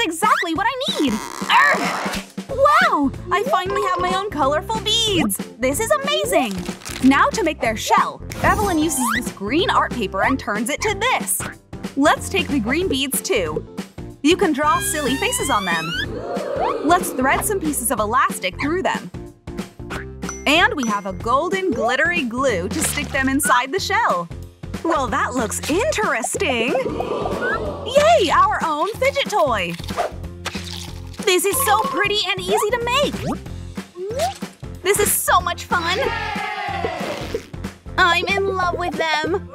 exactly what I need! Arrgh! Wow! I finally have my own colorful beads! This is amazing! Now to make their shell, Evelyn uses this green art paper and turns it to this. Let's take the green beads too. You can draw silly faces on them. Let's thread some pieces of elastic through them. And we have a golden glittery glue to stick them inside the shell. Well, that looks interesting! Yay! Our own fidget toy! This is so pretty and easy to make! This is so much fun! I'm in love with them!